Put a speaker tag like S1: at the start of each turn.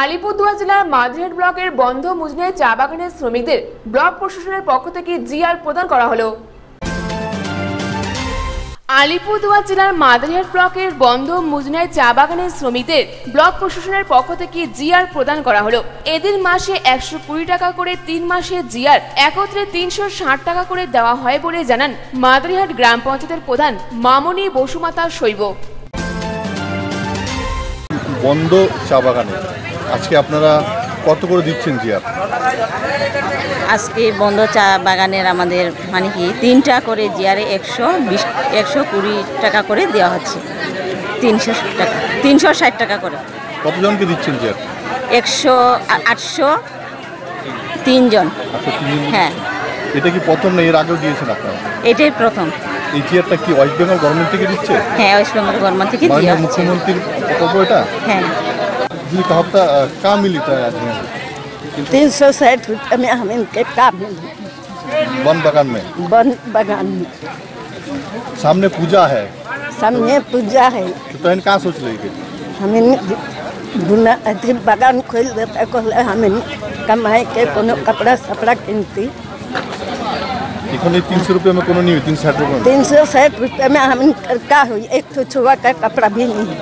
S1: আলিপুরদুয়ার জেলার মাঝেরহাট ব্লকের বন্ধ মুজনায় চা বাগানের শ্রমিকদের ব্লক প্রশাসনের পক্ষ থেকে জিআর প্রদান করা হলো। আলিপুরদুয়ার জেলার মাদারিহাট ব্লকের বন্ধ মুজনায় চা বাগানের শ্রমিকদের ব্লক প্রশাসনের পক্ষ থেকে জিআর প্রদান করা হলো। এদের মাসে একশো কুড়ি টাকা করে তিন মাসে জিআর, একত্রে তিনশো ষাট টাকা করে দেওয়া হয় বলে জানান মাদারিহাট গ্রাম পঞ্চায়েতের প্রধান মামনি বসুমাতা শৈব।
S2: বন্ধ চা বাগানে আজকে আপনারা কত করে দিচ্ছেন জিয়ার
S3: আজকে বন্ধ চা বাগানের আমাদের মানে কি তিনটা করে জিয়ারে একশো বিশ একশো কুড়ি টাকা করে দেওয়া হচ্ছে। তিনশো টাকা তিনশো ষাট টাকা করে।
S2: কতজনকে দিচ্ছেন জিয়ার
S3: একশো আটশো তিনজন। হ্যাঁ।
S2: এটা কি প্রথম না এর আগেও দিয়েছেন আপনারা?
S3: এটাই প্রথম।
S2: এই জিয়ারটা কি ওয়েস্ট বেঙ্গল গভর্নমেন্ট থেকে দিচ্ছে?
S3: হ্যাঁ ওয়েস্ট বেঙ্গল গভর্নমেন্ট থেকে
S2: মাননীয় মুখ্যমন্ত্রীর প্রকল্প এটা?
S3: হ্যাঁ।
S2: जी का हफ़्ता कहाँ मिली था आज में
S4: तीन सौ साठ रुपये में हम इनके काम
S2: वन बागान में?
S4: वन बगान में।
S2: सामने पूजा है।
S4: सामने पूजा है।
S2: तो तहन कहाँ सोच रही थी
S4: हम इन गुना अथी बगान खोल देता कहले हम इन कमाए के कोनो कपड़ा सपड़ा किनती।
S2: इखन तीन सौ रुपये में कोनो नहीं हुई? तीन सौ साठ रुपये में?
S4: तीन सौ साठ रुपये में हम इनकर का हुई? एक तो छुआ का कपड़ा भी नहीं